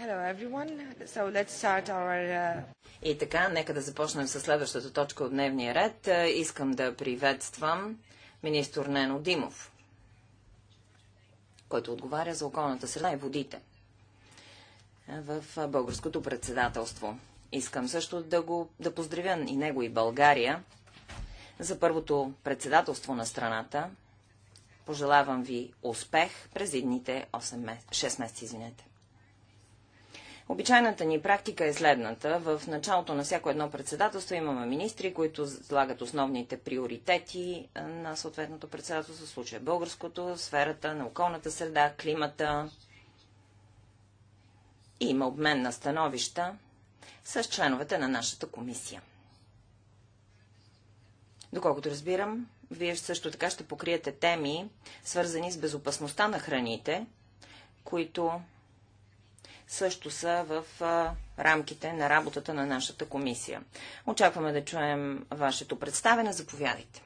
So our... Uh... И така, нека да започнем с следващата точка от дневния ред. Е, искам да приветствам министър Нено Димов, който отговаря за околната среда и водите е, в българското председателство. Искам също да, го, да поздравя и него и България за първото председателство на страната. Пожелавам ви успех през едните 8 месеца, 6 месеца. Извинете. Обичайната ни практика е следната. В началото на всяко едно председателство имаме министри, които залагат основните приоритети на съответното председателство, в случая българското, сферата на околната среда, климата. И има обмен на становища с членовете на нашата комисия. Доколкото разбирам, вие също така ще покриете теми, свързани с безопасността на храните, които също са в рамките на работата на нашата комисия. Очакваме да чуем вашето представене. Заповядайте.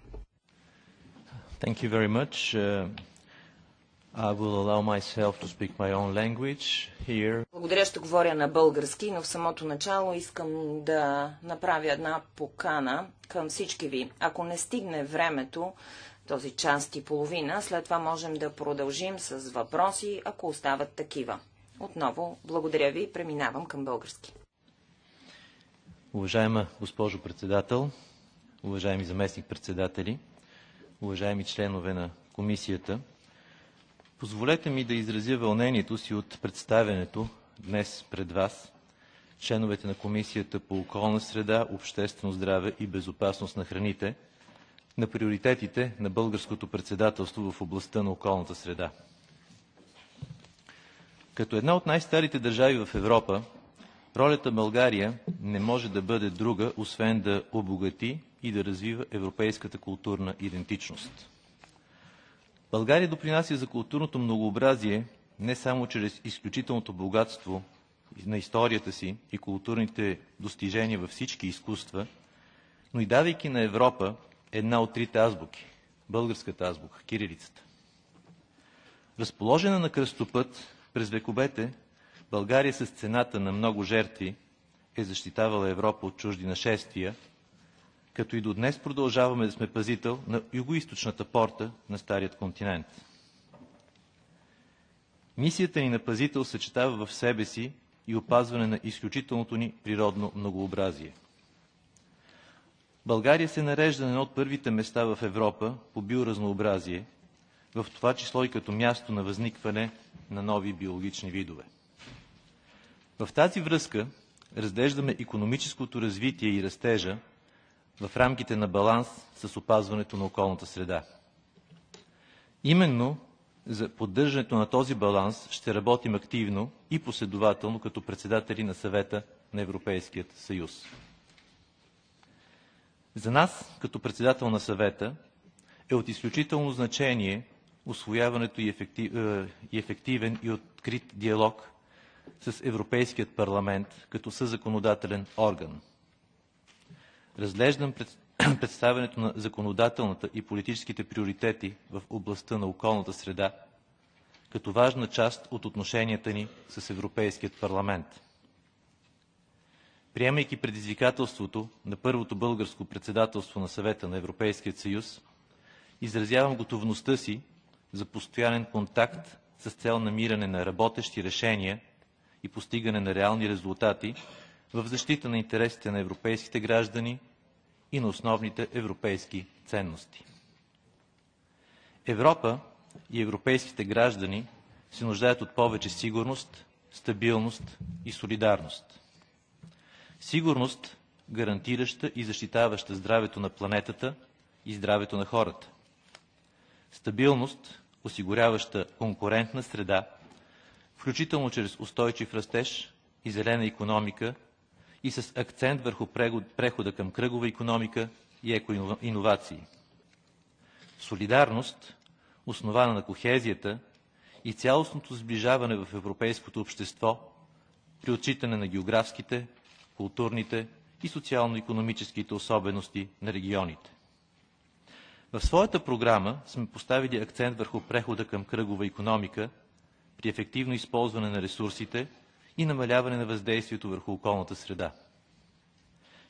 Thank you very much. Uh, I will allow myself to speak my own language here. Благодаря, ще говоря на български, но в самото начало искам да направя една покана към всички ви. Ако не стигне времето, този част и половина, след това можем да продължим с въпроси, ако остават такива. Отново, благодаря ви и преминавам към български. Уважаема госпожо председател, уважаеми заместник-председатели, уважаеми членове на комисията, позволете ми да изразя вълнението си от представянето днес пред вас, членовете на Комисията по околна среда, обществено здраве и безопасност на храните, на приоритетите на българското председателство в областта на околната среда. Като една от най-старите държави в Европа, ролята България не може да бъде друга, освен да обогати и да развива европейската културна идентичност. България допринася за културното многообразие не само чрез изключителното богатство на историята си и културните достижения във всички изкуства, но и давайки на Европа една от трите азбуки – българската азбука, кирилицата. Разположена на кръстопът през вековете България с цената на много жертви е защитавала Европа от чужди нашествия, като и до днес продължаваме да сме пазител на югоисточната порта на Старият континент. Мисията ни на пазител съчетава в себе си и опазване на изключителното ни природно многообразие. България се нарежда на едно от първите места в Европа по биоразнообразие, в това число и като място на възникване на нови биологични видове. В тази връзка разглеждаме економическото развитие и растежа в рамките на баланс с опазването на околната среда. Именно за поддържането на този баланс ще работим активно и последователно като председатели на съвета на Европейският съюз. За нас, като председател на съвета, е от изключително значение освояването и, ефектив, е, и ефективен и открит диалог с Европейският парламент като съзаконодателен орган. Разглеждам пред, представянето на законодателната и политическите приоритети в областта на околната среда като важна част от отношенията ни с Европейският парламент. Приемайки предизвикателството на първото българско председателство на съвета на Европейския съюз, изразявам готовността си за постоянен контакт с цел намиране на работещи решения и постигане на реални резултати в защита на интересите на европейските граждани и на основните европейски ценности. Европа и европейските граждани се нуждаят от повече сигурност, стабилност и солидарност. Сигурност, гарантираща и защитаваща здравето на планетата и здравето на хората. Стабилност, осигуряваща конкурентна среда, включително чрез устойчив растеж и зелена економика и с акцент върху прехода към кръгова економика и екоинновации. Солидарност, основана на кохезията и цялостното сближаване в европейското общество при отчитане на географските, културните и социално-економическите особености на регионите. В своята програма сме поставили акцент върху прехода към кръгова економика при ефективно използване на ресурсите и намаляване на въздействието върху околната среда.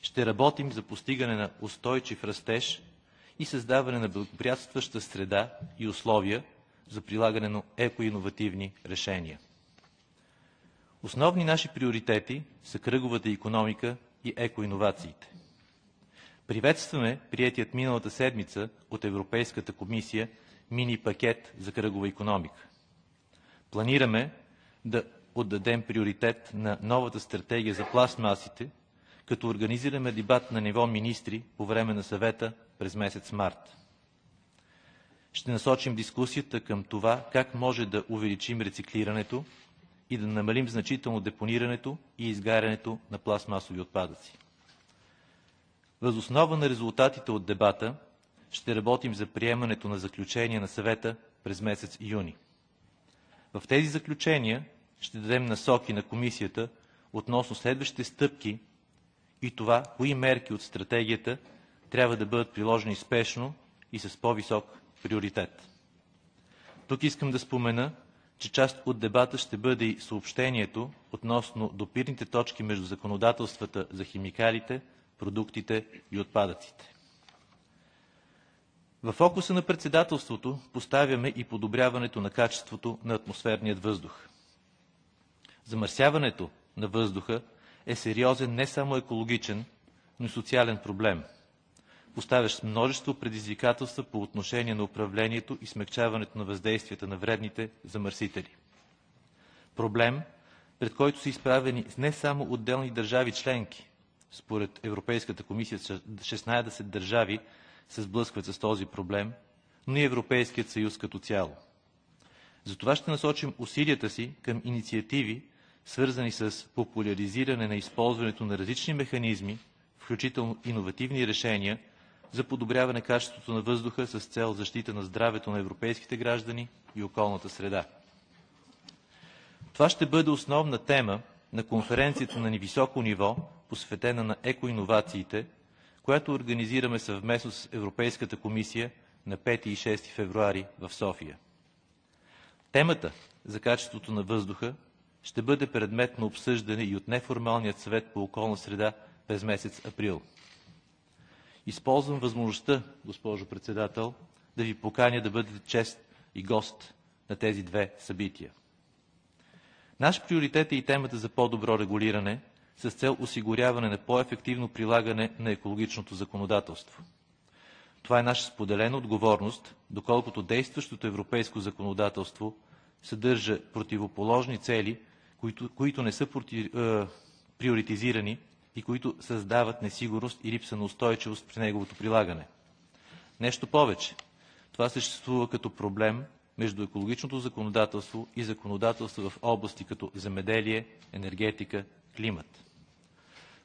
Ще работим за постигане на устойчив растеж и създаване на благоприятстваща среда и условия за прилагане на екоинновативни решения. Основни наши приоритети са кръговата економика и екоинновациите. Приветстваме приятият миналата седмица от Европейската комисия мини пакет за кръгова економика. Планираме да отдадем приоритет на новата стратегия за пластмасите, като организираме дебат на ниво министри по време на съвета през месец март. Ще насочим дискусията към това как може да увеличим рециклирането и да намалим значително депонирането и изгарянето на пластмасови отпадъци. Възоснова на резултатите от дебата ще работим за приемането на заключения на съвета през месец юни. В тези заключения ще дадем насоки на комисията относно следващите стъпки и това, кои мерки от стратегията трябва да бъдат приложени спешно и с по-висок приоритет. Тук искам да спомена, че част от дебата ще бъде и съобщението относно допирните точки между законодателствата за химикалите, продуктите и отпадъците. В фокуса на председателството поставяме и подобряването на качеството на атмосферният въздух. Замърсяването на въздуха е сериозен не само екологичен, но и социален проблем, поставящ множество предизвикателства по отношение на управлението и смягчаването на въздействията на вредните замърсители. Проблем, пред който са изправени не само отделни държави членки. Според Европейската комисия 16 държави се сблъскват с този проблем, но и Европейският съюз като цяло. Затова ще насочим усилията си към инициативи, свързани с популяризиране на използването на различни механизми, включително иновативни решения, за подобряване качеството на въздуха с цел защита на здравето на европейските граждани и околната среда. Това ще бъде основна тема на конференцията на високо ниво, посветена на екоинновациите, която организираме съвместно с Европейската комисия на 5 и 6 февруари в София. Темата за качеството на въздуха ще бъде предмет на обсъждане и от неформалният съвет по околна среда през месец април. Използвам възможността, госпожо председател, да ви поканя да бъдете чест и гост на тези две събития. Наш приоритет е и темата за по-добро регулиране с цел осигуряване на по-ефективно прилагане на екологичното законодателство. Това е наша споделена отговорност, доколкото действащото европейско законодателство съдържа противоположни цели, които, които не са проти, е, приоритизирани и които създават несигурност и липса на устойчивост при неговото прилагане. Нещо повече, това съществува като проблем между екологичното законодателство и законодателство в области като земеделие, енергетика, климат.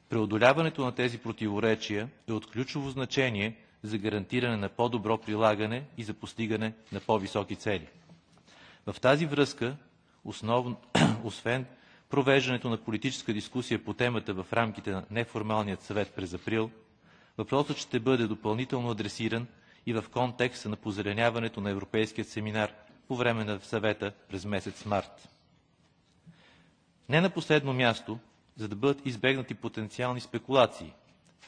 Преодоляването на тези противоречия е от ключово значение за гарантиране на по-добро прилагане и за постигане на по-високи цели. В тази връзка, основ... освен провеждането на политическа дискусия по темата в рамките на неформалният съвет през април, въпросът ще бъде допълнително адресиран и в контекста на позеленяването на Европейският семинар по време на съвета през месец март. Не на последно място, за да бъдат избегнати потенциални спекулации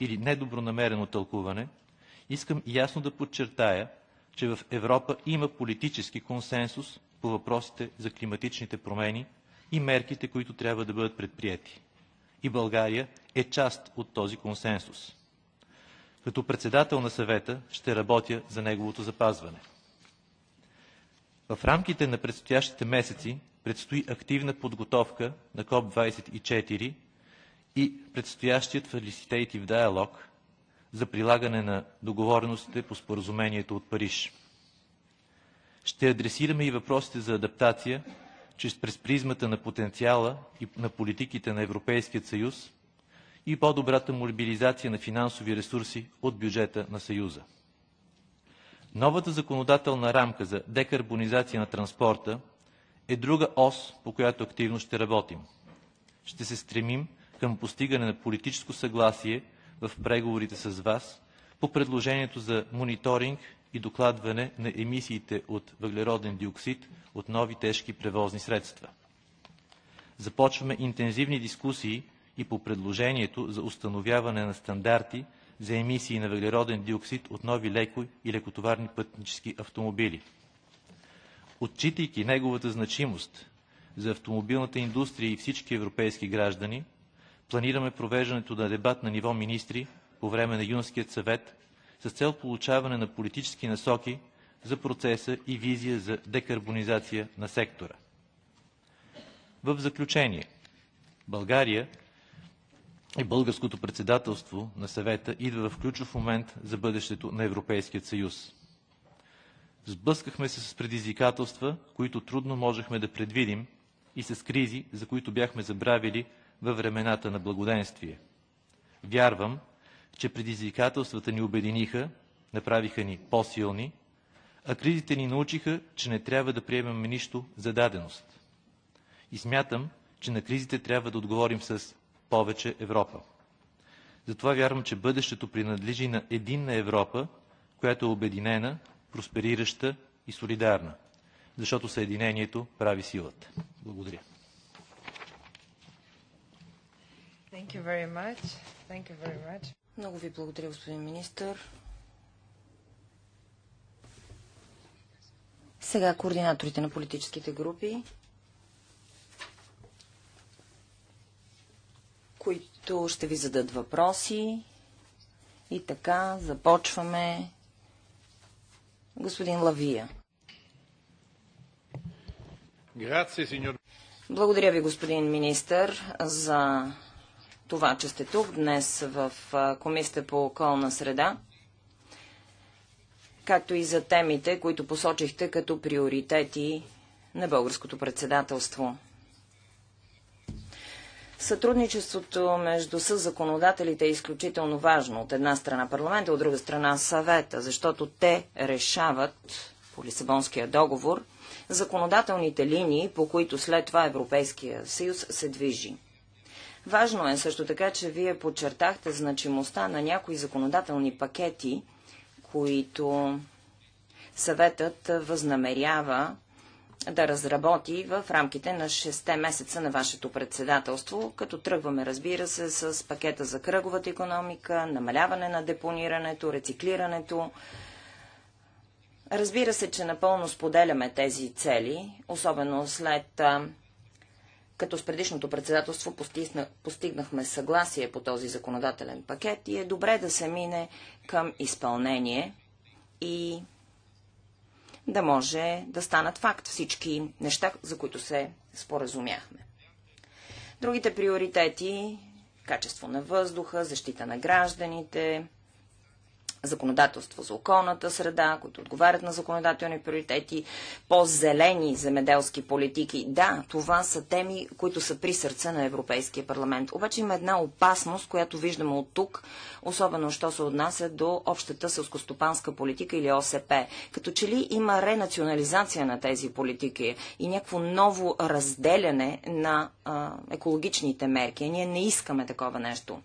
или недобронамерено тълкуване, искам ясно да подчертая, че в Европа има политически консенсус по въпросите за климатичните промени и мерките, които трябва да бъдат предприяти. И България е част от този консенсус. Като председател на съвета ще работя за неговото запазване. В рамките на предстоящите месеци предстои активна подготовка на КОП-24 и предстоящият Facilitative Dialogue за прилагане на договореностите по споразумението от Париж. Ще адресираме и въпросите за адаптация чрез през призмата на потенциала и на политиките на Европейския съюз и по-добрата мобилизация на финансови ресурси от бюджета на Съюза. Новата законодателна рамка за декарбонизация на транспорта е друга ос, по която активно ще работим. Ще се стремим към постигане на политическо съгласие в преговорите с вас по предложението за мониторинг и докладване на емисиите от въглероден диоксид от нови тежки превозни средства. Започваме интензивни дискусии и по предложението за установяване на стандарти за емисии на въглероден диоксид от нови леко и лекотоварни пътнически автомобили. Отчитайки неговата значимост за автомобилната индустрия и всички европейски граждани, планираме провеждането на дебат на ниво министри по време на Юнският съвет с цел получаване на политически насоки за процеса и визия за декарбонизация на сектора. В заключение, България и българското председателство на съвета идва в ключов момент за бъдещето на Европейският съюз. Сблъскахме се с предизвикателства, които трудно можехме да предвидим и с кризи, за които бяхме забравили във времената на благоденствие. Вярвам, че предизвикателствата ни обединиха, направиха ни по-силни, а кризите ни научиха, че не трябва да приемаме нищо за даденост. И смятам, че на кризите трябва да отговорим с повече Европа. Затова вярвам, че бъдещето принадлежи на единна Европа, която е обединена, просперираща и солидарна, защото съединението прави силата. Благодаря. Thank you very much. Thank you very much. Много ви благодаря, господин министър. Сега координаторите на политическите групи, които ще ви зададат въпроси. И така, започваме. Господин Лавия. Благодаря ви, господин министър, за това, че сте тук днес в Комисията по околна среда, както и за темите, които посочихте като приоритети на българското председателство. Сътрудничеството между съзаконодателите е изключително важно. От една страна парламента, от друга страна съвета, защото те решават по Лисабонския договор законодателните линии, по които след това Европейския съюз се движи. Важно е също така, че вие подчертахте значимостта на някои законодателни пакети, които съветът възнамерява да разработи в рамките на 6 месеца на вашето председателство, като тръгваме, разбира се, с пакета за кръговата економика, намаляване на депонирането, рециклирането. Разбира се, че напълно споделяме тези цели, особено след като с предишното председателство постигнахме съгласие по този законодателен пакет и е добре да се мине към изпълнение и да може да станат факт всички неща, за които се споразумяхме. Другите приоритети – качество на въздуха, защита на гражданите, законодателство за околната среда, които отговарят на законодателни приоритети, по-зелени земеделски политики. Да, това са теми, които са при сърце на Европейския парламент. Обаче има една опасност, която виждаме от тук, особено що се отнася до общата селскостопанска политика или ОСП. Като че ли има ренационализация на тези политики и някакво ново разделяне на а, екологичните мерки. Ние не искаме такова нещо.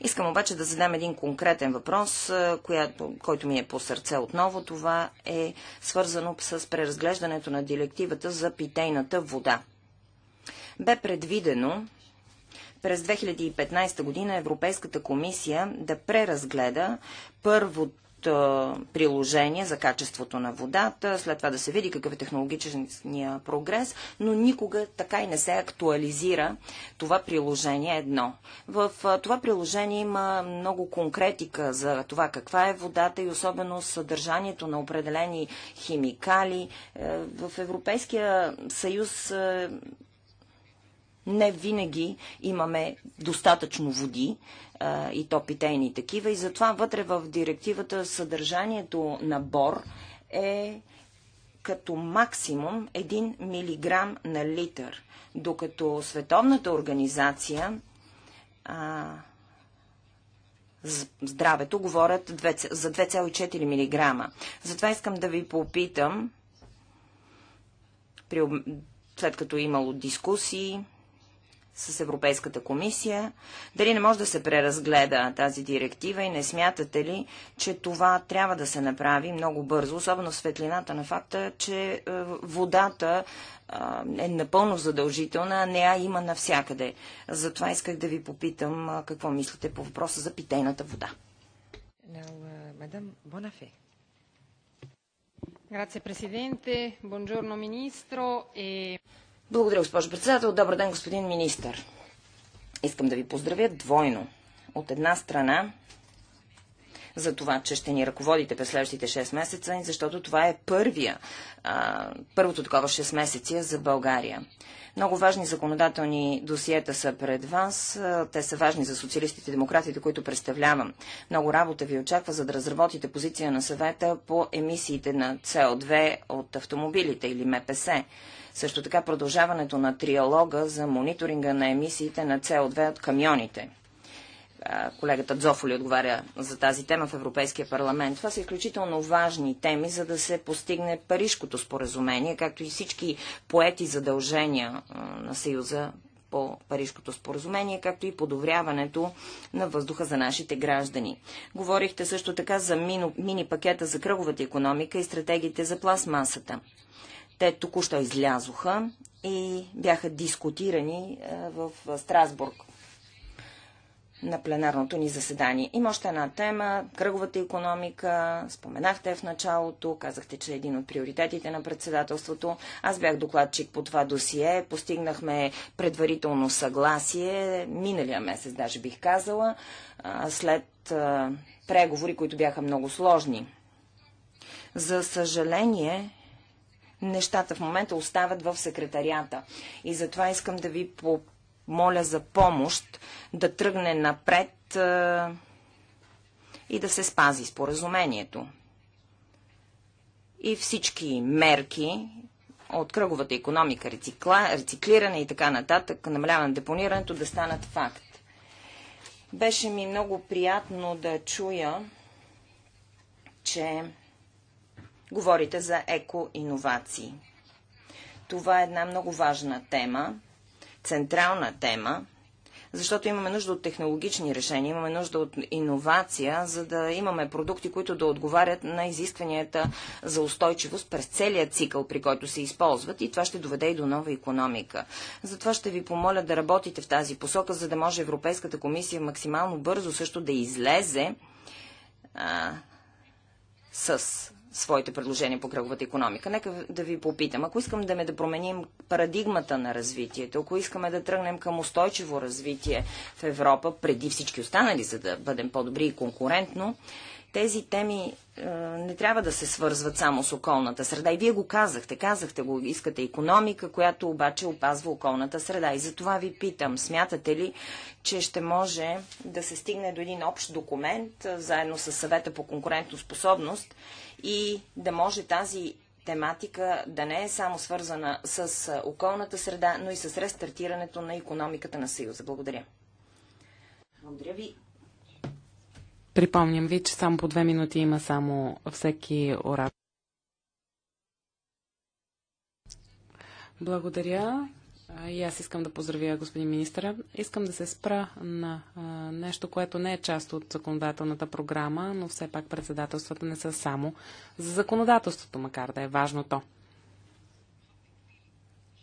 Искам обаче да задам един конкретен въпрос, която, който ми е по сърце отново. Това е свързано с преразглеждането на директивата за питейната вода. Бе предвидено през 2015 година Европейската комисия да преразгледа първото приложение за качеството на водата, след това да се види какъв е технологичния прогрес, но никога така и не се актуализира това приложение едно. В това приложение има много конкретика за това каква е водата и особено съдържанието на определени химикали. Е, в Европейския съюз е, не винаги имаме достатъчно води а, и то питейни такива и затова вътре в директивата съдържанието на бор е като максимум 1 мг на литър, докато Световната организация а, здравето говорят 2, за 2,4 мг. Затова искам да ви попитам, при, след като е имало дискусии, с Европейската комисия. Дали не може да се преразгледа тази директива и не смятате ли, че това трябва да се направи много бързо, особено светлината на факта, че е, водата е напълно задължителна, а не а има навсякъде. Затова исках да ви попитам какво мислите по въпроса за питейната вода. мадам Бонафе. Grazie Presidente, buongiorno Ministro. E... Благодаря, госпожо председател. Добър ден, господин министър. Искам да ви поздравя двойно. От една страна, за това, че ще ни ръководите през следващите 6 месеца, защото това е първия, първото такова 6 месеца за България. Много важни законодателни досиета са пред вас. Те са важни за социалистите и демократите, които представлявам. Много работа ви очаква, за да разработите позиция на съвета по емисиите на CO2 от автомобилите или МПС. Също така продължаването на триалога за мониторинга на емисиите на CO2 от камионите. Колегата Дзофоли отговаря за тази тема в Европейския парламент. Това са изключително важни теми, за да се постигне Парижкото споразумение, както и всички поети задължения на Съюза по Парижкото споразумение, както и подобряването на въздуха за нашите граждани. Говорихте също така за мини пакета за кръговата економика и стратегиите за пластмасата. Те току-що излязоха и бяха дискутирани в Страсбург на пленарното ни заседание. Има още една тема – кръговата економика. Споменахте в началото, казахте, че е един от приоритетите на председателството. Аз бях докладчик по това досие. Постигнахме предварително съгласие, миналия месец даже бих казала, след преговори, които бяха много сложни. За съжаление, нещата в момента остават в секретарията. И затова искам да ви моля за помощ да тръгне напред а, и да се спази споразумението. И всички мерки от кръговата економика, рецикла, рециклиране и така нататък, намаляване на депонирането да станат факт. Беше ми много приятно да чуя, че говорите за еко-инновации. Това е една много важна тема, централна тема, защото имаме нужда от технологични решения, имаме нужда от иновация, за да имаме продукти, които да отговарят на изискванията за устойчивост през целия цикъл, при който се използват и това ще доведе и до нова економика. Затова ще ви помоля да работите в тази посока, за да може Европейската комисия максимално бързо също да излезе а, с своите предложения по кръговата економика. Нека да ви попитам, ако искам да ме да променим парадигмата на развитието, ако искаме да тръгнем към устойчиво развитие в Европа, преди всички останали, за да бъдем по-добри и конкурентно, тези теми е, не трябва да се свързват само с околната среда. И вие го казахте. Казахте го, искате економика, която обаче опазва околната среда. И за това ви питам, смятате ли, че ще може да се стигне до един общ документ, е, заедно с съвета по конкурентоспособност и да може тази тематика да не е само свързана с е, околната среда, но и с рестартирането на економиката на Съюза. Благодаря. Благодаря ви. Припомням ви, че само по две минути има само всеки оратор. Благодаря. И аз искам да поздравя господин министра. Искам да се спра на а, нещо, което не е част от законодателната програма, но все пак председателствата не са само за законодателството, макар да е важно то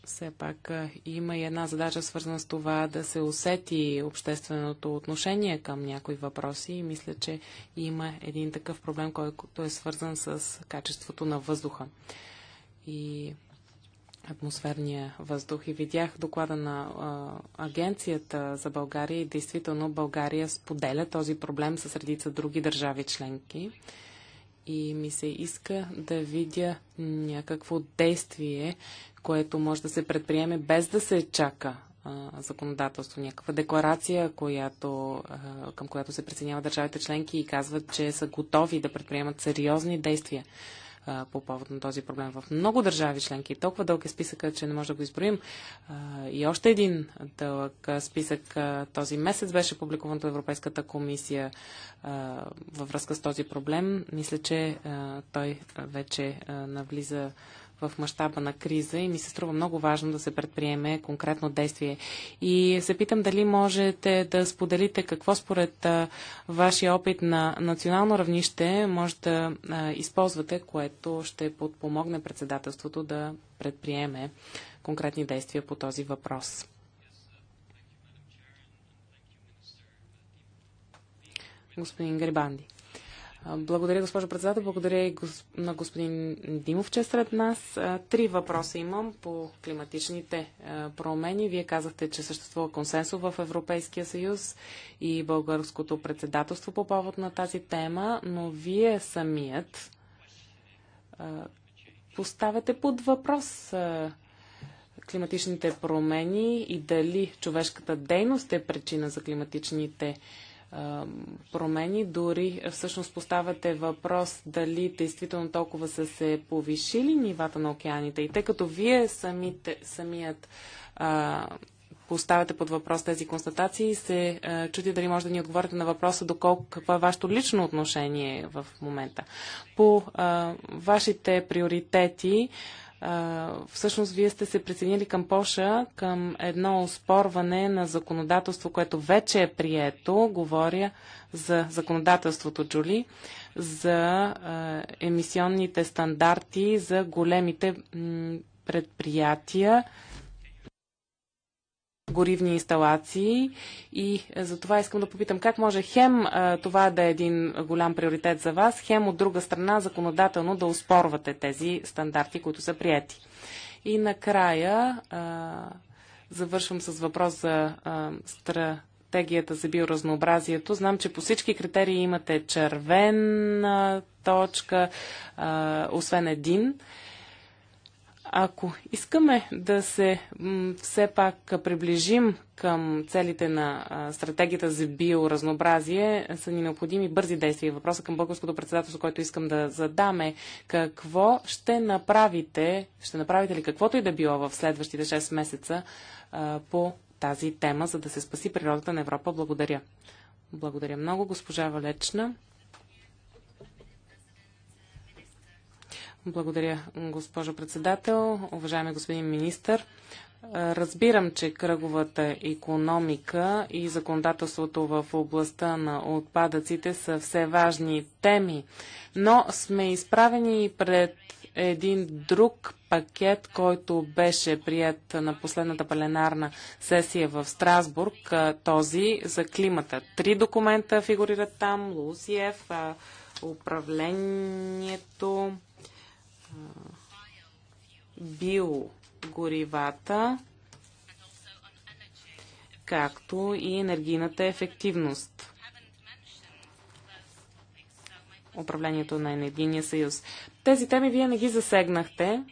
все пак има и една задача свързана с това да се усети общественото отношение към някои въпроси и мисля, че има един такъв проблем, който е свързан с качеството на въздуха и атмосферния въздух. И видях доклада на а, Агенцията за България и действително България споделя този проблем с редица други държави членки и ми се иска да видя някакво действие, което може да се предприеме без да се чака законодателство, някаква декларация, която, към която се присъединяват държавите членки и казват, че са готови да предприемат сериозни действия по повод на този проблем. В много държави членки, толкова дълъг е списъка, че не може да го изброим. И още един дълъг списък този месец беше публикуван от Европейската комисия във връзка с този проблем. Мисля, че той вече навлиза в мащаба на криза и ми се струва много важно да се предприеме конкретно действие. И се питам дали можете да споделите какво според а, вашия опит на национално равнище може да а, използвате, което ще подпомогне председателството да предприеме конкретни действия по този въпрос. Господин Грибанди. Благодаря, госпожо председател. Благодаря и на господин Димов, че е сред нас. Три въпроса имам по климатичните промени. Вие казахте, че съществува консенсус в Европейския съюз и българското председателство по повод на тази тема, но вие самият поставяте под въпрос климатичните промени и дали човешката дейност е причина за климатичните промени промени. Дори всъщност поставяте въпрос дали действително толкова са се повишили нивата на океаните. И тъй като вие самите, самият а, поставяте под въпрос тези констатации, се а, чуди дали може да ни отговорите на въпроса доколко какво е вашето лично отношение в момента. По а, вашите приоритети, всъщност вие сте се присъединили към Поша към едно оспорване на законодателство, което вече е прието. Говоря за законодателството, Джули, за емисионните стандарти за големите предприятия горивни инсталации и е, за това искам да попитам как може хем е, това да е един голям приоритет за вас, хем от друга страна законодателно да успорвате тези стандарти, които са прияти. И накрая е, завършвам с въпрос за стратегията за биоразнообразието. Знам, че по всички критерии имате червена точка, освен един. Ако искаме да се все пак приближим към целите на стратегията за биоразнообразие, са ни необходими бързи действия. Въпроса към българското председателство, който искам да задаме, какво ще направите, ще направите ли каквото и да било в следващите 6 месеца по тази тема, за да се спаси природата на Европа? Благодаря. Благодаря много, госпожа Валечна. Благодаря, госпожо председател. Уважаеми господин министър, разбирам, че кръговата економика и законодателството в областта на отпадъците са все важни теми, но сме изправени пред един друг пакет, който беше прият на последната пленарна сесия в Страсбург, този за климата. Три документа фигурират там, Лусиев, управлението, биогоривата, както и енергийната ефективност. Управлението на енергийния съюз. Тези теми вие не ги засегнахте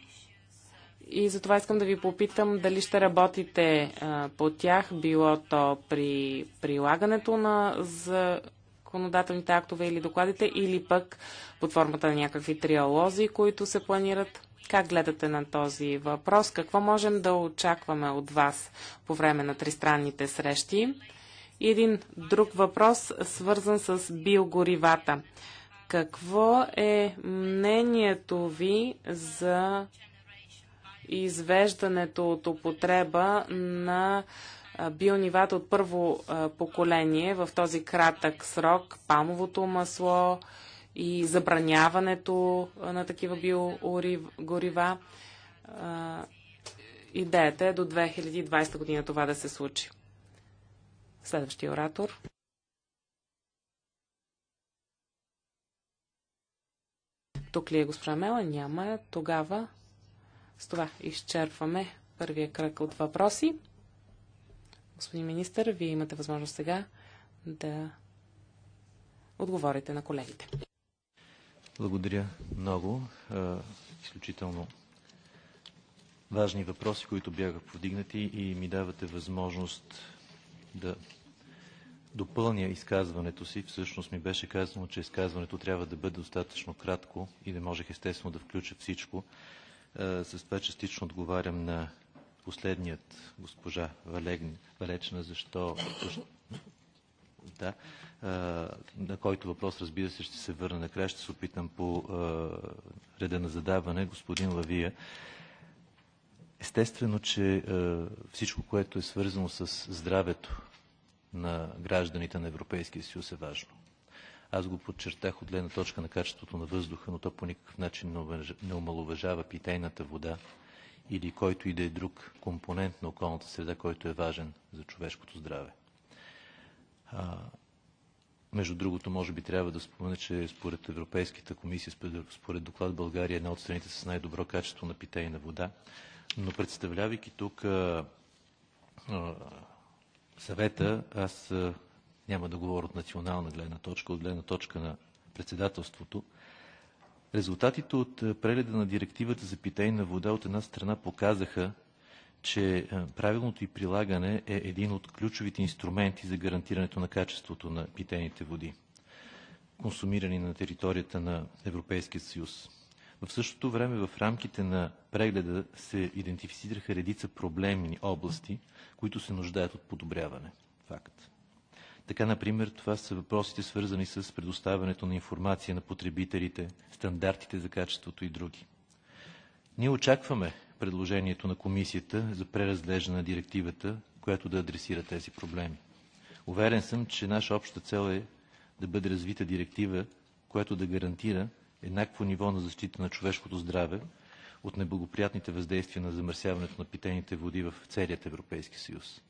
и затова искам да ви попитам дали ще работите по тях, било то при прилагането на законодателните актове или докладите, или пък под формата на някакви триалози, които се планират. Как гледате на този въпрос? Какво можем да очакваме от вас по време на тристранните срещи? И един друг въпрос, свързан с биогоривата. Какво е мнението ви за извеждането от употреба на бионивата от първо поколение в този кратък срок, памовото масло и забраняването на такива биогорива. Идеята е до 2020 година това да се случи. Следващия оратор. Тук ли е госпожа Мела? Няма. Тогава с това изчерпваме първия кръг от въпроси. Господин министър, вие имате възможност сега да отговорите на колегите. Благодаря много. Изключително важни въпроси, които бяха повдигнати и ми давате възможност да допълня изказването си. Всъщност ми беше казано, че изказването трябва да бъде достатъчно кратко и не можех естествено да включа всичко. С това частично отговарям на последният госпожа Валечна, защо да, на който въпрос, разбира се, ще се върна накрая. Ще се опитам по реда на задаване. Господин Лавия, естествено, че всичко, което е свързано с здравето на гражданите на Европейския съюз е важно. Аз го подчертах от гледна точка на качеството на въздуха, но то по никакъв начин не омалуважава питейната вода или който и да е друг компонент на околната среда, който е важен за човешкото здраве. А, между другото, може би трябва да спомена, че според Европейската комисия, според доклад България е една от страните с най-добро качество на питейна вода. Но представлявайки тук а, а, съвета, аз а, няма да говоря от национална гледна точка, от гледна точка на председателството. Резултатите от прегледа на директивата за питейна вода от една страна показаха, че правилното й прилагане е един от ключовите инструменти за гарантирането на качеството на питейните води, консумирани на територията на Европейския съюз. В същото време в рамките на прегледа се идентифицираха редица проблемни области, които се нуждаят от подобряване. Факт. Така, например, това са въпросите свързани с предоставянето на информация на потребителите, стандартите за качеството и други. Ние очакваме предложението на комисията за преразглеждане на директивата, която да адресира тези проблеми. Уверен съм, че наша обща цел е да бъде развита директива, която да гарантира еднакво ниво на защита на човешкото здраве от неблагоприятните въздействия на замърсяването на питейните води в целият Европейски съюз.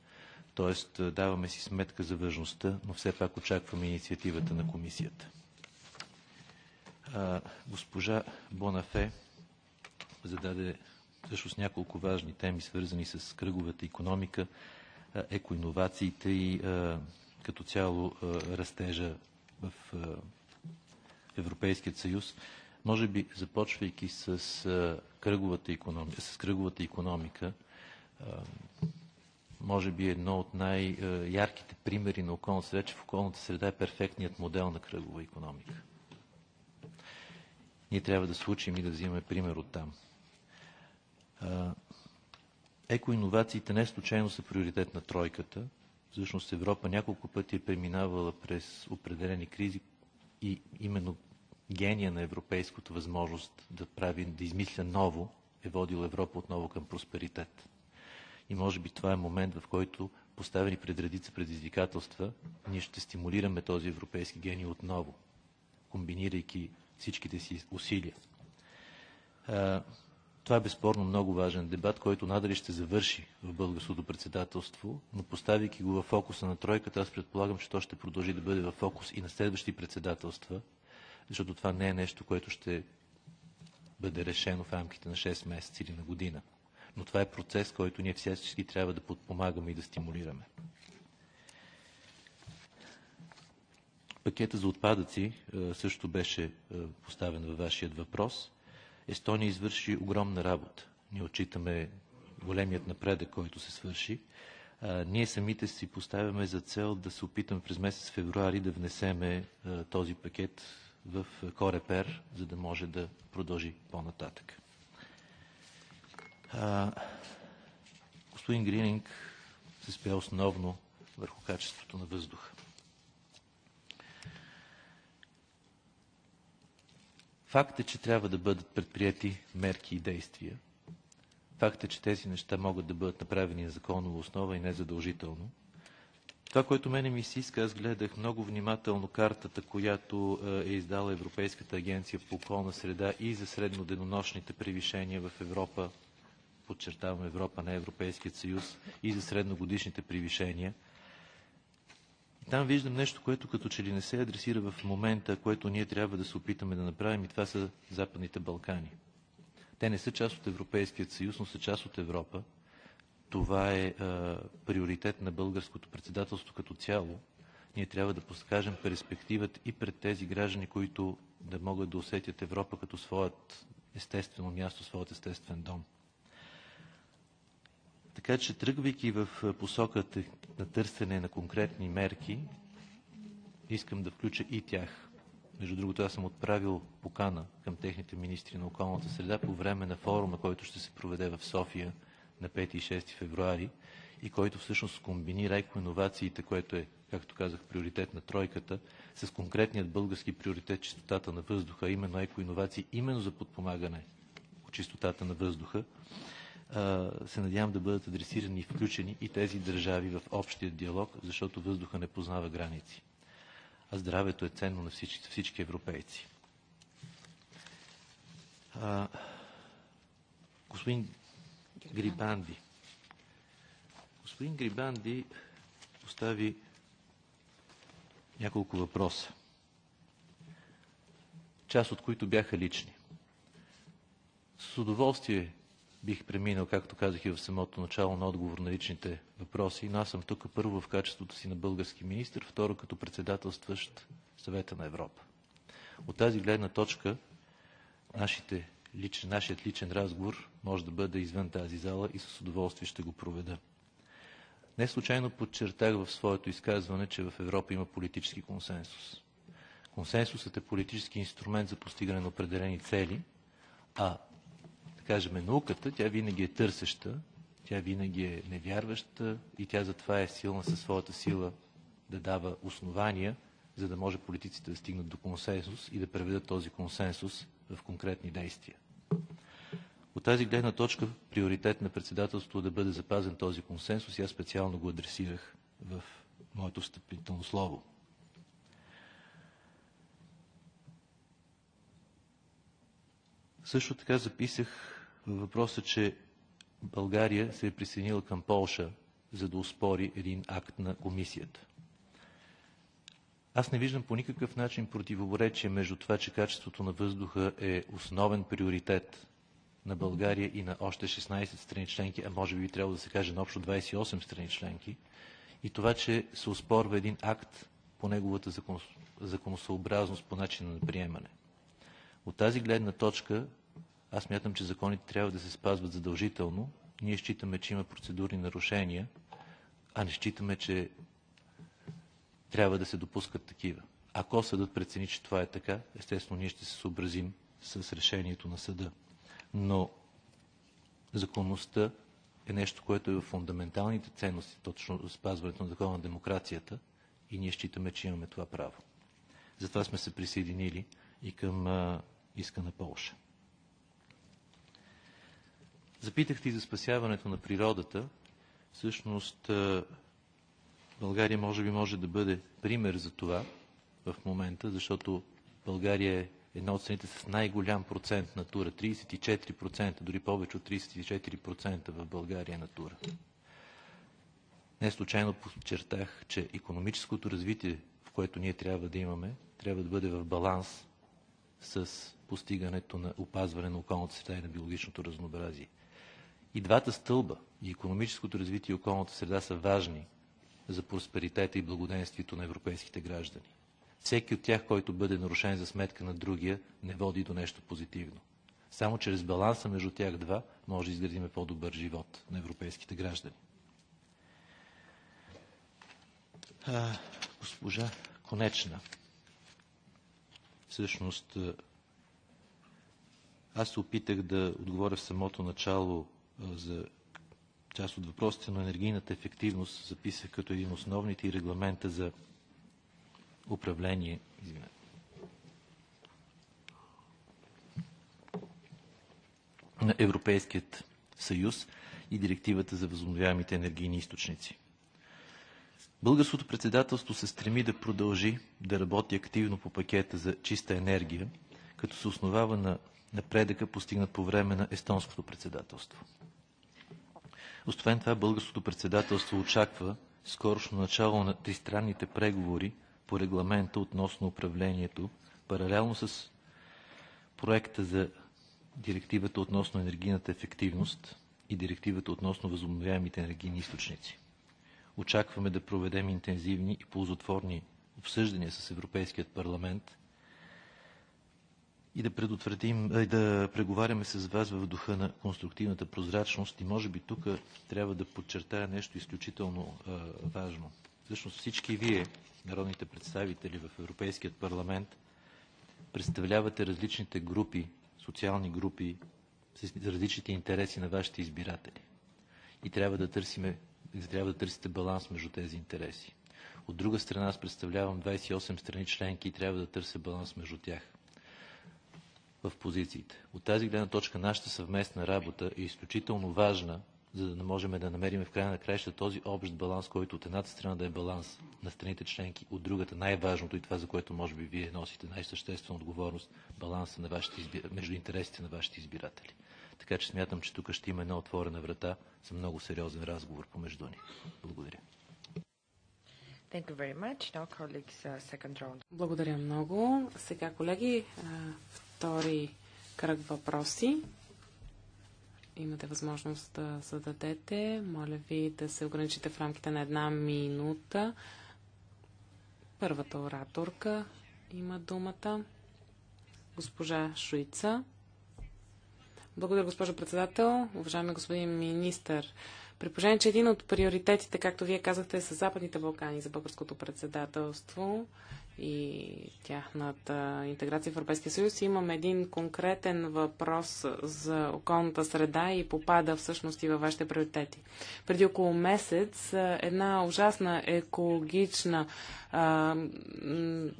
Тоест, даваме си сметка за важността, но все пак очакваме инициативата на комисията. Госпожа Бонафе зададе всъщност няколко важни теми, свързани с кръговата економика, екоинновациите и като цяло растежа в Европейският съюз. Може би, започвайки с кръговата економика, с кръговата економика може би едно от най-ярките примери на околната среда, че в околната среда е перфектният модел на кръгова економика. Ние трябва да случим и да взимаме пример от там. Екоинновациите не случайно са приоритет на тройката. Всъщност Европа няколко пъти е преминавала през определени кризи и именно гения на европейското възможност да прави, да измисля ново, е водил Европа отново към просперитет. И може би това е момент, в който поставени пред редица предизвикателства, ние ще стимулираме този европейски гений отново, комбинирайки всичките си усилия. Това е безспорно много важен дебат, който надали ще завърши в българското председателство, но поставяйки го в фокуса на тройката, аз предполагам, че то ще продължи да бъде в фокус и на следващи председателства, защото това не е нещо, което ще бъде решено в рамките на 6 месеца или на година но това е процес, който ние всячески трябва да подпомагаме и да стимулираме. Пакета за отпадъци също беше поставен във вашият въпрос. Естония извърши огромна работа. Ние отчитаме големият напредък, който се свърши. ние самите си поставяме за цел да се опитаме през месец февруари да внесеме този пакет в Корепер, за да може да продължи по-нататък. Господин Грининг се спя основно върху качеството на въздуха. Факт е, че трябва да бъдат предприяти мерки и действия. Факт е, че тези неща могат да бъдат направени на законова основа и не задължително. Това, което мене ми се иска, аз гледах много внимателно картата, която е издала Европейската агенция по околна среда и за средноденонощните превишения в Европа подчертавам Европа, не Европейският съюз, и за средногодишните превишения. И там виждам нещо, което като че ли не се адресира в момента, което ние трябва да се опитаме да направим и това са Западните Балкани. Те не са част от Европейският съюз, но са част от Европа. Това е а, приоритет на българското председателство като цяло. Ние трябва да покажем перспективата и пред тези граждани, които да могат да усетят Европа като своят естествено място, своят естествен дом. Така че, тръгвайки в посоката на търсене на конкретни мерки, искам да включа и тях. Между другото, аз съм отправил покана към техните министри на околната среда по време на форума, който ще се проведе в София на 5 и 6 февруари и който всъщност комбинира екоинновациите, което е както казах, приоритет на тройката, с конкретният български приоритет чистотата на въздуха, именно екоинновации, именно за подпомагане чистотата на въздуха, се надявам да бъдат адресирани и включени и тези държави в общия диалог, защото въздуха не познава граници. А здравето е ценно на всички, всички европейци. А, господин Грибанди. Господин Грибанди постави няколко въпроса, част от които бяха лични. С удоволствие бих преминал, както казах и в самото начало, на отговор на личните въпроси, но аз съм тук първо в качеството си на български министр, второ като председателстващ съвета на Европа. От тази гледна точка нашите, личен, нашият личен разговор може да бъде извън тази зала и с удоволствие ще го проведа. Не случайно подчертах в своето изказване, че в Европа има политически консенсус. Консенсусът е политически инструмент за постигане на определени цели, а кажем, науката, тя винаги е търсеща, тя винаги е невярваща и тя затова е силна със своята сила да дава основания, за да може политиците да стигнат до консенсус и да преведат този консенсус в конкретни действия. От тази гледна точка приоритет на председателството е да бъде запазен този консенсус аз специално го адресирах в моето встъпително слово. Също така записах въпроса, че България се е присъединила към Полша, за да успори един акт на комисията. Аз не виждам по никакъв начин противоречие между това, че качеството на въздуха е основен приоритет на България и на още 16 страни членки, а може би трябва да се каже на общо 28 страни членки, и това, че се успорва един акт по неговата законосъобразност по начин на приемане. От тази гледна точка аз мятам, че законите трябва да се спазват задължително. Ние считаме, че има процедурни нарушения, а не считаме, че трябва да се допускат такива. Ако съдът прецени, че това е така, естествено ние ще се съобразим с решението на съда. Но законността е нещо, което е в фундаменталните ценности, точно спазването на закона на демокрацията и ние считаме, че имаме това право. Затова сме се присъединили и към иска на Полша. Запитахте и за спасяването на природата. Всъщност България може би може да бъде пример за това в момента, защото България е една от страните с най-голям процент натура. 34%, дори повече от 34% в България е натура. Не случайно подчертах, че економическото развитие, в което ние трябва да имаме, трябва да бъде в баланс с постигането на опазване на околната среда и на биологичното разнообразие. И двата стълба, и економическото развитие и околната среда са важни за просперитета и благоденствието на европейските граждани. Всеки от тях, който бъде нарушен за сметка на другия, не води до нещо позитивно. Само чрез баланса между тях два може да изградиме по-добър живот на европейските граждани. А, госпожа Конечна. Всъщност, аз се опитах да отговоря в самото начало за част от въпросите на енергийната ефективност записах като един основните и регламента за управление. Извинете. на Европейският съюз и директивата за възобновяемите енергийни източници. Българското председателство се стреми да продължи да работи активно по пакета за чиста енергия, като се основава на напредъка, постигнат по време на естонското председателство. Освен това, българското председателство очаква скорошно начало на тристранните преговори по регламента относно управлението, паралелно с проекта за директивата относно енергийната ефективност и директивата относно възобновяемите енергийни източници. Очакваме да проведем интензивни и ползотворни обсъждания с Европейският парламент и да предотвратим, и да преговаряме с вас в духа на конструктивната прозрачност. И може би тук трябва да подчертая нещо изключително а, важно. Всъщност всички вие, народните представители в Европейският парламент, представлявате различните групи, социални групи, с различните интереси на вашите избиратели. И трябва да, търсиме, трябва да търсите баланс между тези интереси. От друга страна, аз представлявам 28 страни членки и трябва да търся баланс между тях в позициите. От тази гледна точка нашата съвместна работа е изключително важна, за да можем да намерим в края на краища този общ баланс, който от едната страна да е баланс на страните членки, от другата най-важното и това, за което може би вие носите най-съществена отговорност, баланса на вашите избир... между интересите на вашите избиратели. Така че смятам, че тук ще има една отворена врата за много сериозен разговор помежду ни. Благодаря. Thank you very much. Now, colleagues, uh, second round. Благодаря много. Сега, колеги, втори кръг въпроси. Имате възможност да зададете. Моля ви да се ограничите в рамките на една минута. Първата ораторка има думата. Госпожа Шуица. Благодаря, госпожо председател. Уважаеми господин министър, при положение, че един от приоритетите, както вие казахте, са Западните Балкани за българското председателство, и тяхната интеграция в Европейския съюз, имам един конкретен въпрос за околната среда и попада всъщност и във вашите приоритети. Преди около месец една ужасна екологична,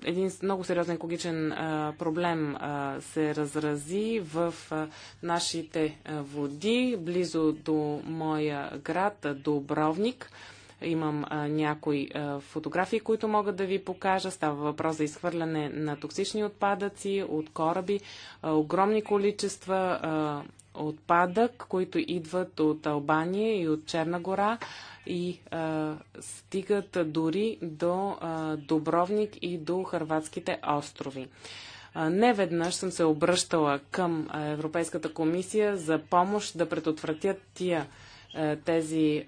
един много сериозен екологичен проблем се разрази в нашите води, близо до моя град Добровник. Имам а, някои а, фотографии, които мога да ви покажа. Става въпрос за изхвърляне на токсични отпадъци от кораби, а, огромни количества а, отпадък, които идват от Албания и от Черна гора и а, стигат дори до а, Добровник и до Харватските острови. Не веднъж съм се обръщала към Европейската комисия за помощ да предотвратят тия, тези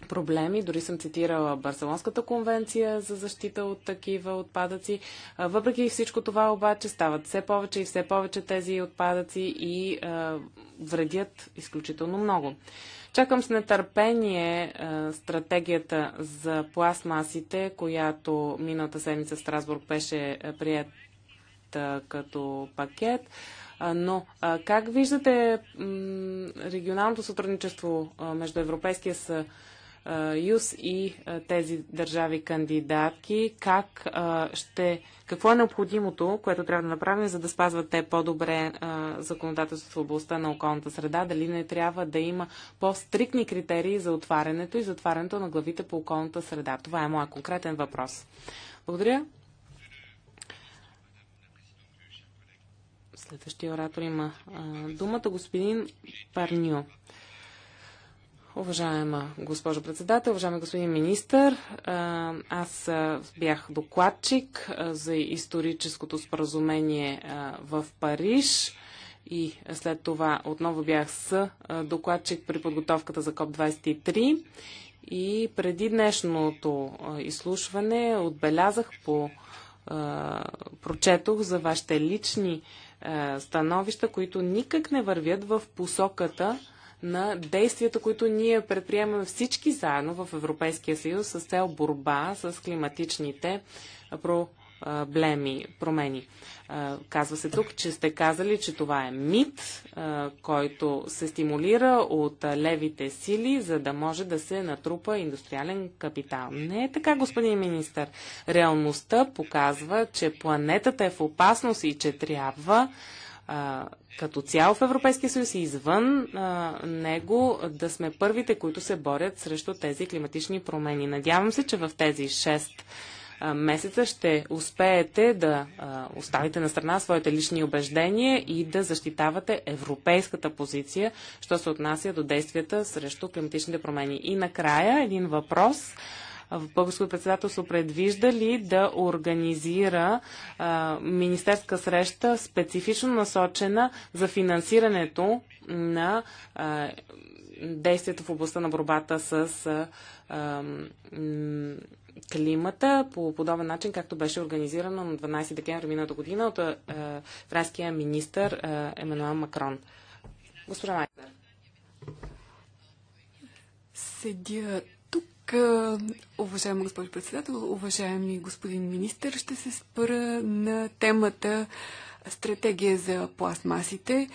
проблеми. Дори съм цитирала Барселонската конвенция за защита от такива отпадъци. Въпреки всичко това обаче стават все повече и все повече тези отпадъци и а, вредят изключително много. Чакам с нетърпение а, стратегията за пластмасите, която миналата седмица Страсбург беше прият като пакет. Но как виждате регионалното сътрудничество между Европейския съюз ЮС и тези държави кандидатки, как ще, какво е необходимото, което трябва да направим, за да спазват те по-добре законодателството в областта на околната среда, дали не трябва да има по-стрикни критерии за отварянето и затварянето на главите по околната среда. Това е моят конкретен въпрос. Благодаря. Следващия оратор има думата господин Парню. Уважаема госпожо председател, уважаеми господин министър, аз бях докладчик за историческото споразумение в Париж и след това отново бях с докладчик при подготовката за КОП-23. И преди днешното изслушване отбелязах по прочетох за вашите лични становища, които никак не вървят в посоката на действията, които ние предприемаме всички заедно в Европейския съюз с цел борба с климатичните проблеми, промени. Казва се тук, че сте казали, че това е мит, който се стимулира от левите сили, за да може да се натрупа индустриален капитал. Не е така, господин министр. Реалността показва, че планетата е в опасност и че трябва а, като цяло в Европейския съюз и извън а, него да сме първите, които се борят срещу тези климатични промени. Надявам се, че в тези 6 а, месеца ще успеете да а, оставите на страна своите лични убеждения и да защитавате европейската позиция, що се отнася до действията срещу климатичните промени. И накрая един въпрос в българското председателство предвижда ли да организира а, министерска среща специфично насочена за финансирането на а, действието в областта на борбата с а, климата по подобен начин, както беше организирано на 12 декември миналата година от френския министр Емануел Макрон. Госпожа Майкер. Седя Уважаема госпожо председател, уважаеми господин министр, ще се спра на темата стратегия за пластмасите.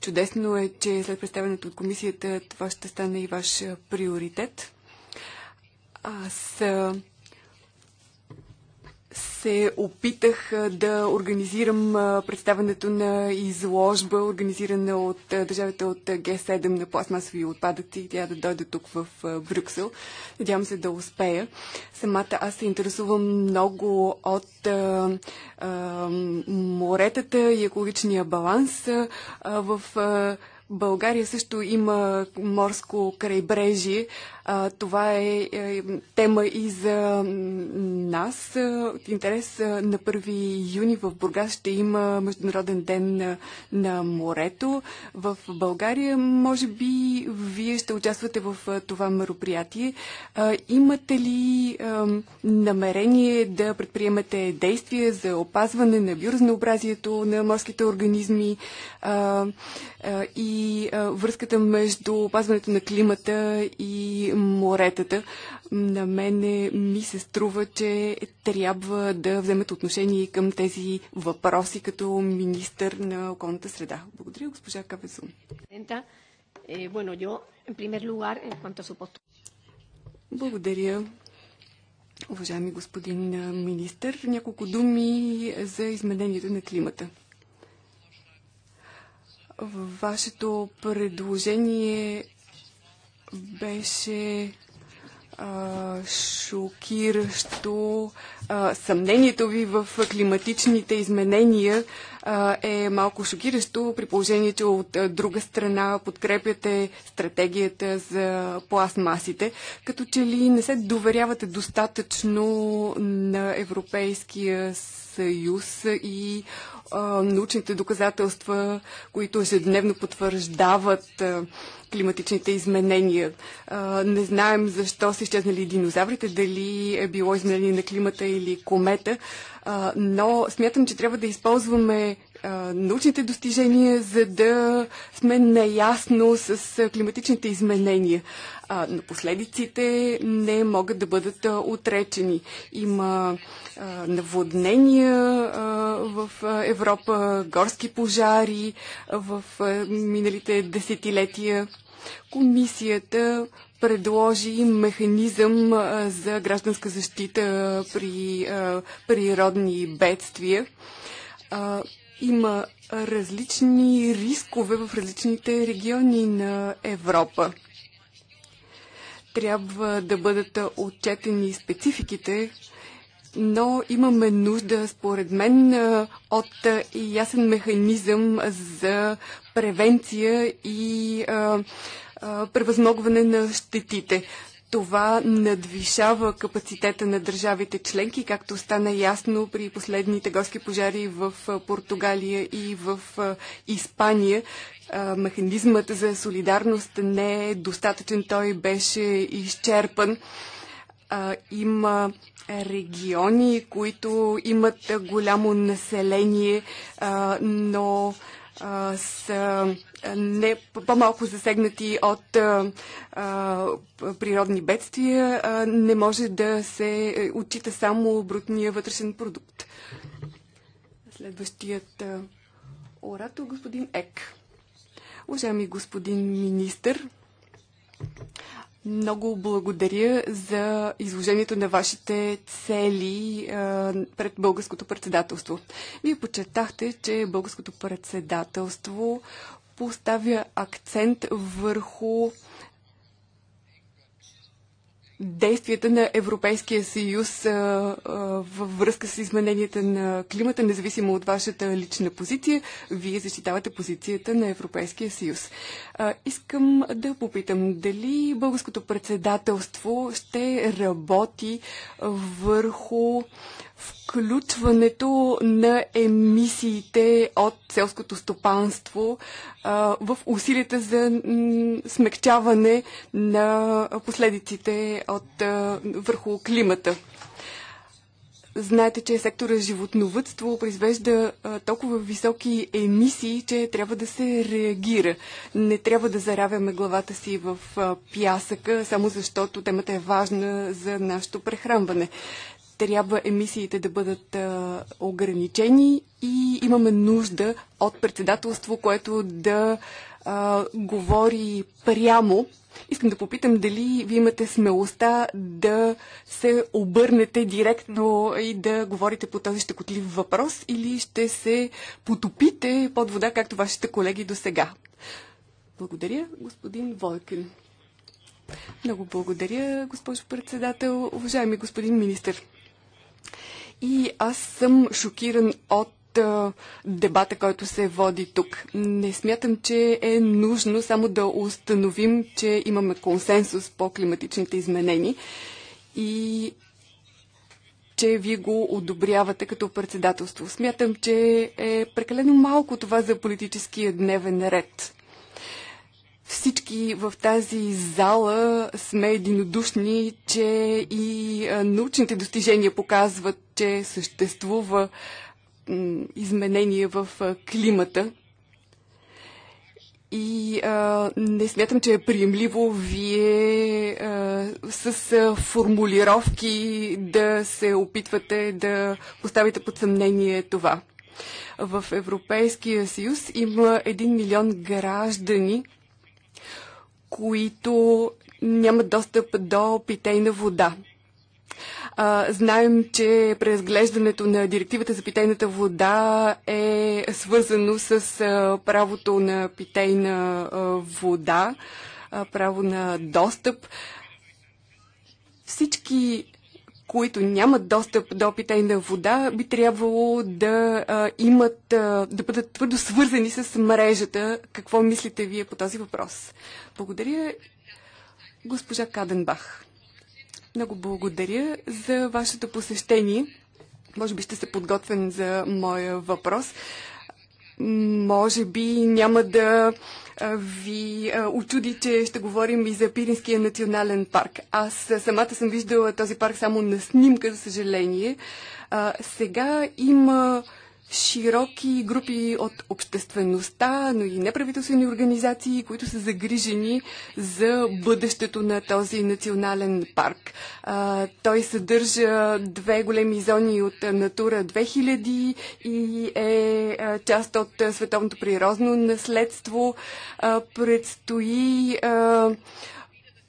Чудесно е, че след представянето от комисията това ще стане и ваш приоритет. Аз се опитах да организирам представенето на изложба, организирана от държавите от Г7 на пластмасови отпадъци тя да дойде тук в Брюксел. Надявам се да успея. Самата аз се интересувам много от а, а, моретата и екологичния баланс а, в а, България също има морско крайбрежие. А, това е, е тема и за нас. В интерес на 1 юни в Бургас ще има Международен ден на, на морето. В България, може би, вие ще участвате в това мероприятие. А, имате ли а, намерение да предприемете действия за опазване на биоразнообразието на морските организми а, а, и а, връзката между опазването на климата и моретата. На мене ми се струва, че трябва да вземат отношение към тези въпроси като министър на околната среда. Благодаря, госпожа Кавезун. Благодаря, уважаеми господин министър. Няколко думи за изменението на климата. Вашето предложение беше а, шокиращо. А, съмнението ви в климатичните изменения а, е малко шокиращо, при положение, че от друга страна подкрепяте стратегията за пластмасите, като че ли не се доверявате достатъчно на Европейския съюз и а, научните доказателства, които ежедневно потвърждават а, климатичните изменения. Не знаем защо са изчезнали динозаврите, дали е било изменение на климата или комета, но смятам, че трябва да използваме научните достижения, за да сме наясно с климатичните изменения. Но последиците не могат да бъдат отречени. Има наводнения в Европа, горски пожари в миналите десетилетия. Комисията предложи механизъм за гражданска защита при природни бедствия. Има различни рискове в различните региони на Европа. Трябва да бъдат отчетени спецификите, но имаме нужда, според мен, от ясен механизъм за превенция и превъзмогване на щетите. Това надвишава капацитета на държавите членки, както стана ясно при последните горски пожари в Португалия и в Испания. Механизмът за солидарност не е достатъчен, той беше изчерпан. Има региони, които имат голямо население, но са не по-малко засегнати от а, природни бедствия, а, не може да се отчита само брутния вътрешен продукт. Следващият а, оратор, господин Ек. Уважаеми господин министр, много благодаря за изложението на вашите цели пред българското председателство. Вие подчертахте, че българското председателство поставя акцент върху действията на Европейския съюз а, а, във връзка с измененията на климата, независимо от вашата лична позиция, вие защитавате позицията на Европейския съюз. А, искам да попитам дали българското председателство ще работи върху включването на емисиите от селското стопанство в усилията за смягчаване на последиците от, върху климата. Знаете, че сектора животновътство произвежда толкова високи емисии, че трябва да се реагира. Не трябва да заравяме главата си в пясъка, само защото темата е важна за нашето прехранване трябва емисиите да бъдат а, ограничени и имаме нужда от председателство, което да говори прямо. Искам да попитам дали ви имате смелостта да се обърнете директно и да говорите по този щекотлив въпрос или ще се потопите под вода, както вашите колеги до сега. Благодаря, господин Войкен. Много благодаря, госпожо председател. Уважаеми господин министр. И аз съм шокиран от дебата, който се води тук. Не смятам, че е нужно само да установим, че имаме консенсус по климатичните изменения и че ви го одобрявате като председателство. Смятам, че е прекалено малко това за политическия дневен ред. Всички в тази зала сме единодушни, че и научните достижения показват, че съществува изменение в климата. И а, не смятам, че е приемливо вие а, с формулировки да се опитвате да поставите под съмнение това. В Европейския съюз има един милион граждани, които нямат достъп до питейна вода. А, знаем, че преразглеждането на директивата за питейната вода е свързано с а, правото на питейна а, вода, а, право на достъп. Всички които нямат достъп до питейна вода, би трябвало да а, имат, а, да бъдат твърдо свързани с мрежата. Какво мислите вие по този въпрос? Благодаря, госпожа Каденбах. Много благодаря за вашето посещение. Може би ще се подготвен за моя въпрос. Може би няма да ви очуди, че ще говорим и за Пиринския национален парк. Аз самата съм виждала този парк само на снимка, за съжаление. Сега има широки групи от обществеността, но и неправителствени организации, които са загрижени за бъдещето на този национален парк. А, той съдържа две големи зони от Натура 2000 и е а, част от световното природно наследство. А, предстои а,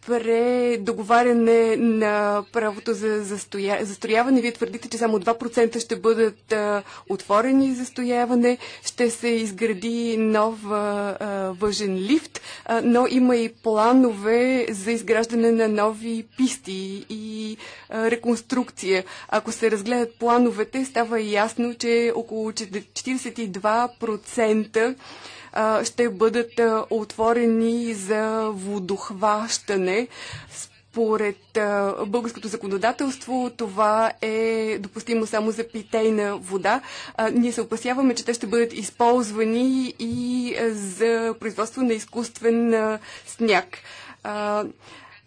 предоговаряне на правото за застоя... застояване. Вие твърдите, че само 2% ще бъдат а, отворени за застояване. Ще се изгради нов а, въжен лифт, а, но има и планове за изграждане на нови писти и а, реконструкция. Ако се разгледат плановете, става ясно, че около 42% ще бъдат отворени за водохващане. Според българското законодателство това е допустимо само за питейна вода. Ние се опасяваме, че те ще бъдат използвани и за производство на изкуствен сняг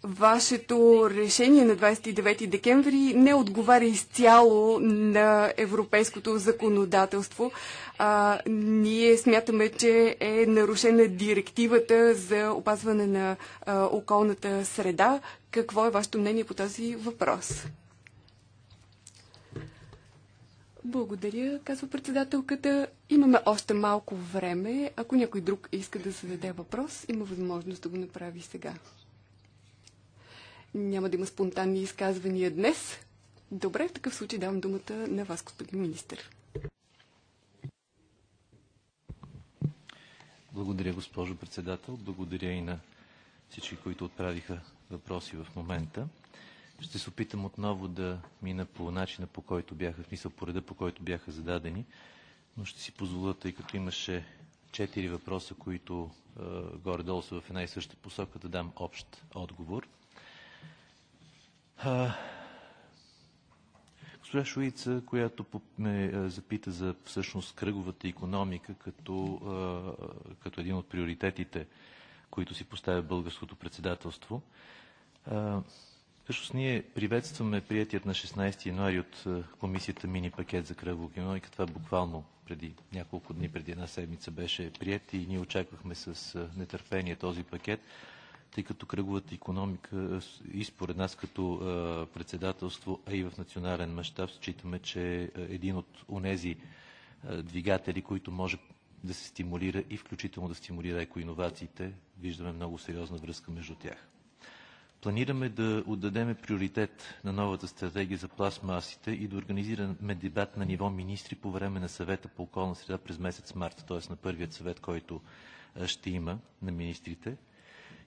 вашето решение на 29 декември не отговаря изцяло на европейското законодателство. А, ние смятаме, че е нарушена директивата за опазване на а, околната среда. Какво е вашето мнение по този въпрос? Благодаря, казва председателката. Имаме още малко време. Ако някой друг иска да зададе въпрос, има възможност да го направи сега. Няма да има спонтанни изказвания днес. Добре, в такъв случай давам думата на вас, господин министр. Благодаря, госпожо председател. Благодаря и на всички, които отправиха въпроси в момента. Ще се опитам отново да мина по начина, по който бяха, в мисъл по реда, по който бяха зададени, но ще си позволя, тъй като имаше четири въпроса, които е, горе-долу са в една и съща посока, да дам общ отговор. Госпожа Шуица, която ме запита за всъщност кръговата економика като, като един от приоритетите, които си поставя българското председателство. Всъщност ние приветстваме приятият на 16 януари от комисията мини пакет за кръгова економика. Това буквално преди няколко дни, преди една седмица беше прият и ние очаквахме с нетърпение този пакет тъй като кръговата економика и според нас като председателство, а и в национален мащаб, считаме, че е един от онези двигатели, които може да се стимулира и включително да стимулира екоинновациите. Виждаме много сериозна връзка между тях. Планираме да отдадеме приоритет на новата стратегия за пластмасите и да организираме дебат на ниво министри по време на съвета по околна среда през месец март, т.е. на първият съвет, който ще има на министрите.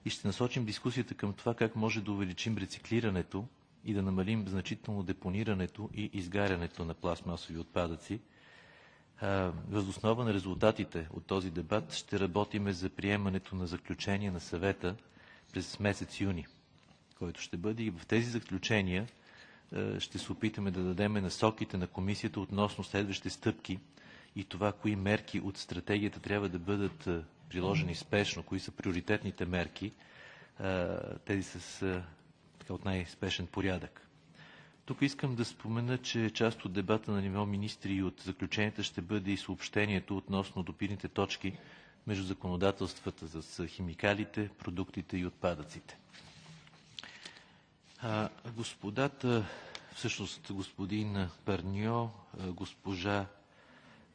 И ще насочим дискусията към това как може да увеличим рециклирането и да намалим значително депонирането и изгарянето на пластмасови отпадъци. Възоснова на резултатите от този дебат ще работиме за приемането на заключение на съвета през месец юни който ще бъде. И в тези заключения ще се опитаме да дадем насоките на комисията относно следващите стъпки и това, кои мерки от стратегията трябва да бъдат приложени спешно, кои са приоритетните мерки, тези с така, от най-спешен порядък. Тук искам да спомена, че част от дебата на ниво министри и от заключенията ще бъде и съобщението относно допирните точки между законодателствата за химикалите, продуктите и отпадъците. Господата, всъщност господин Парньо, госпожа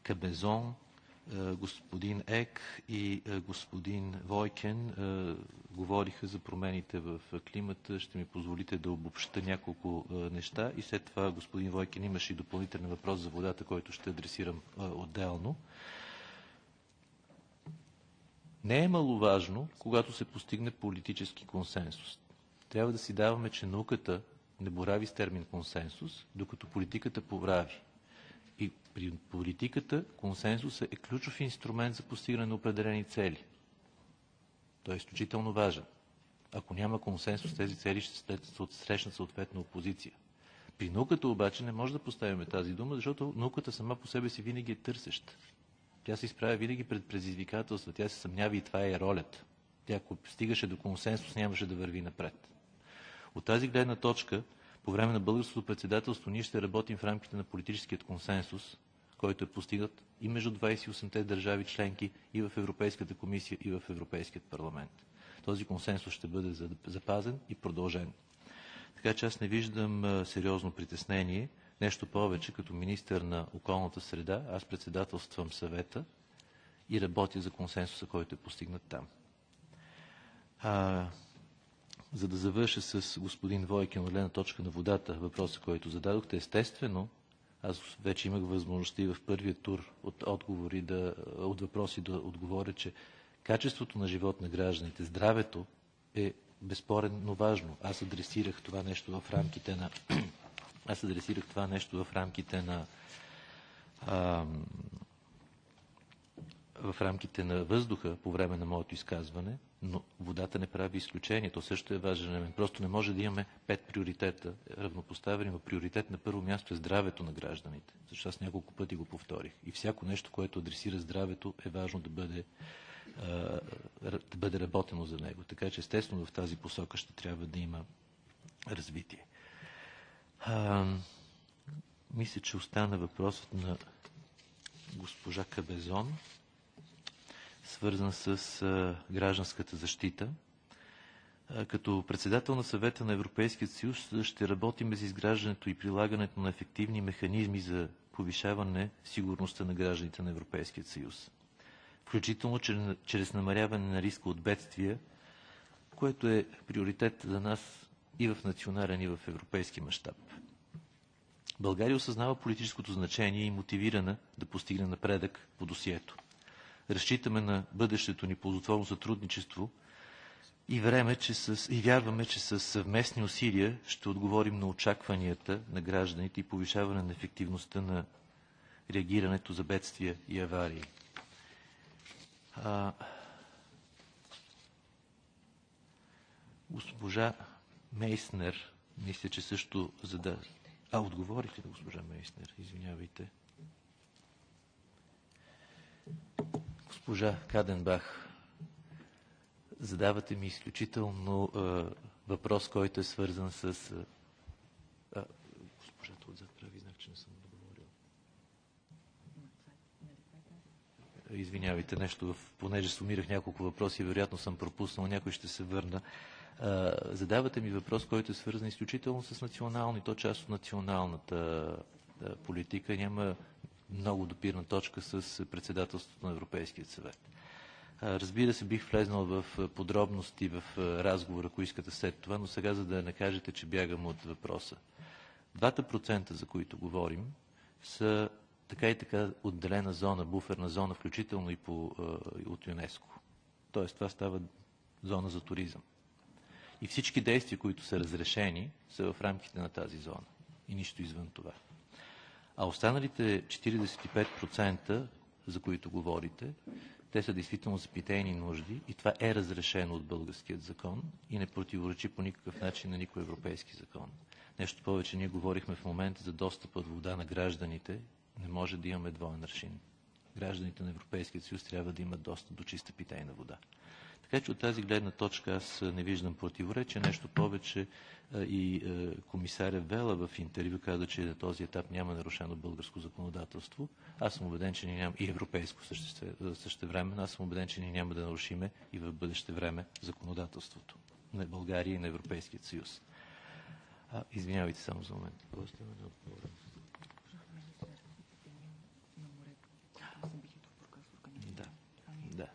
Кабезон, господин Ек и господин Войкен говориха за промените в климата. Ще ми позволите да обобща няколко неща и след това господин Войкен имаше и допълнителен въпрос за водата, който ще адресирам отделно. Не е маловажно, когато се постигне политически консенсус трябва да си даваме, че науката не борави с термин консенсус, докато политиката побрави. При политиката консенсусът е ключов инструмент за постигане на определени цели. Той е изключително важен. Ако няма консенсус, тези цели ще срещнат съответно опозиция. При науката обаче не може да поставяме тази дума, защото науката сама по себе си винаги е търсеща. Тя се изправя винаги пред предизвикателства, тя се съмнява и това е ролята. Тя ако стигаше до консенсус, нямаше да върви напред. От тази гледна точка, по време на българското председателство, ние ще работим в рамките на политическият консенсус, който е постигнат и между 28-те държави членки, и в Европейската комисия, и в Европейският парламент. Този консенсус ще бъде запазен и продължен. Така че аз не виждам сериозно притеснение. Нещо повече, като министър на околната среда, аз председателствам съвета и работя за консенсуса, който е постигнат там. А, за да завърша с господин Войкин от гледна точка на водата, въпроса, който зададохте, естествено, аз вече имах възможността и в първия тур от отговори да, от въпроси да отговоря, че качеството на живот на гражданите, здравето е безспорено важно. Аз адресирах това нещо в рамките на аз адресирах това нещо в рамките на а, в рамките на въздуха по време на моето изказване, но водата не прави изключение. То също е важен елемент. Просто не може да имаме пет приоритета равнопоставени, но приоритет на първо място е здравето на гражданите. Защото аз няколко пъти го повторих. И всяко нещо, което адресира здравето, е важно да бъде, да бъде работено за него. Така че естествено в тази посока ще трябва да има развитие. А, мисля, че остана въпросът на госпожа Кабезон свързан с гражданската защита. Като председател на съвета на Европейския съюз ще работим за изграждането и прилагането на ефективни механизми за повишаване сигурността на гражданите на Европейския съюз. Включително чрез намаряване на риска от бедствия, което е приоритет за нас и в национален, и в европейски мащаб. България осъзнава политическото значение и мотивирана да постигне напредък по досието. Разчитаме на бъдещето ни ползотворно сътрудничество и, време, че с, и вярваме, че с съвместни усилия ще отговорим на очакванията на гражданите и повишаване на ефективността на реагирането за бедствия и аварии. А, госпожа Мейснер, мисля, че също зада... А, отговорихте на госпожа Мейснер, извинявайте. Госпожа Каденбах, задавате ми изключително е, въпрос, който е свързан с... Е, госпожата отзад прави знак, че не съм отговорил. извинявайте, нещо, в, понеже сумирах няколко въпроси, вероятно съм пропуснал, някой ще се върна. Задавате ми въпрос, който е свързан изключително с национални, то част от националната политика. Няма много допирна точка с председателството на Европейския съвет. Разбира се, бих влезнал в подробности в разговора, ако искате след това, но сега, за да не кажете, че бягам от въпроса. Двата процента, за които говорим, са така и така отделена зона, буферна зона, включително и по, от ЮНЕСКО. Тоест, това става зона за туризъм. И всички действия, които са разрешени, са в рамките на тази зона. И нищо извън това. А останалите 45%, за които говорите, те са действително за питейни нужди и това е разрешено от българският закон и не противоречи по никакъв начин на никой европейски закон. Нещо повече, ние говорихме в момента за достъп от вода на гражданите. Не може да имаме двоен аршин. Гражданите на Европейския съюз трябва да имат достъп до чиста питейна вода. Така че от тази гледна точка аз не виждам противоречие. Нещо повече и комисаря Вела в интервю каза, че на този етап няма нарушено българско законодателство. Аз съм убеден, че ние няма и европейско също време. Аз съм убеден, че ние няма да нарушиме и в бъдеще време законодателството на България и на Европейския съюз. А, извинявайте само за момент. Да, да.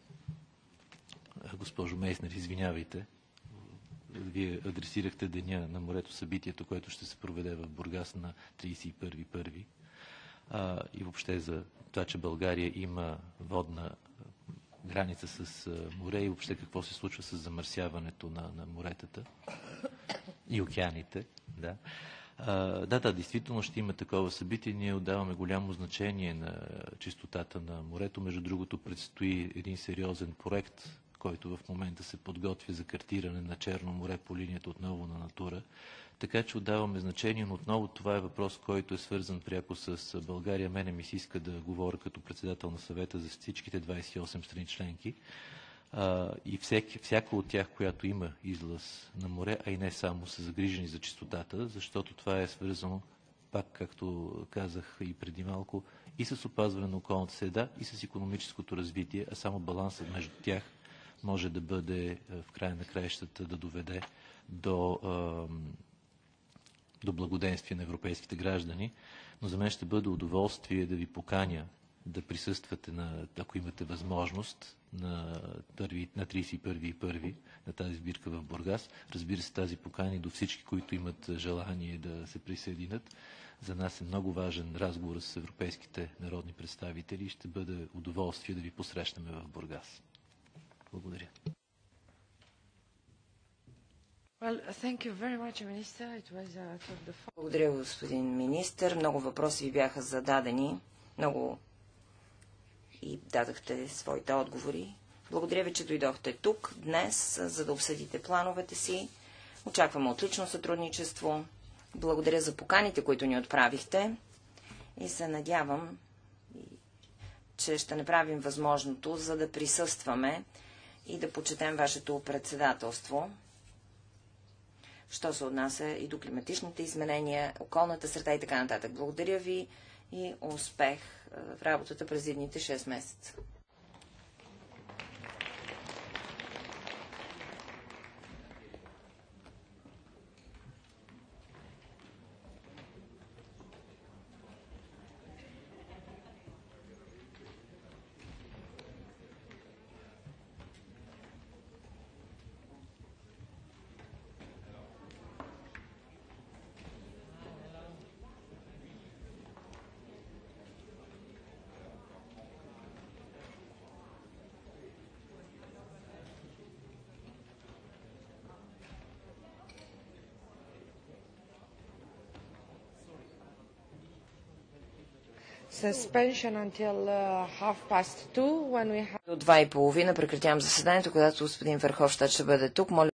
Госпожо Мейснер, извинявайте. Вие адресирахте Деня на морето събитието, което ще се проведе в Бургас на 31.1. И въобще за това, че България има водна граница с море и въобще какво се случва с замърсяването на, на моретата и океаните. Да. Да, да, действително ще има такова събитие. Ние отдаваме голямо значение на чистотата на морето. Между другото, предстои един сериозен проект, който в момента се подготвя за картиране на Черно море по линията отново на Натура. Така че отдаваме значение, но отново това е въпрос, който е свързан пряко с България. Мене ми се иска да говоря като председател на съвета за всичките 28 страни членки и всеки, всяка от тях, която има излъз на море, а и не само, са загрижени за чистотата, защото това е свързано, пак както казах и преди малко, и с опазване на околната среда, и с економическото развитие, а само балансът между тях може да бъде в края на краищата да доведе до, до благоденствие на европейските граждани. Но за мен ще бъде удоволствие да ви поканя да присъствате, на, ако имате възможност, на, на 31.1. на тази сбирка в Бургас. Разбира се, тази покани до всички, които имат желание да се присъединят. За нас е много важен разговор с европейските народни представители и ще бъде удоволствие да ви посрещнем в Бургас. Благодаря. Uh, Благодаря, господин министр. Много въпроси ви бяха зададени. Много и дадахте своите отговори. Благодаря ви, че дойдохте тук днес, за да обсъдите плановете си. Очакваме отлично сътрудничество. Благодаря за поканите, които ни отправихте. И се надявам, че ще направим възможното, за да присъстваме и да почетем вашето председателство, що се отнася и до климатичните изменения, околната среда и така нататък. Благодаря ви и успех в работата през едните 6 месеца. Have... До два и половина прекратявам заседанието, когато господин Верховщад ще бъде тук. Моля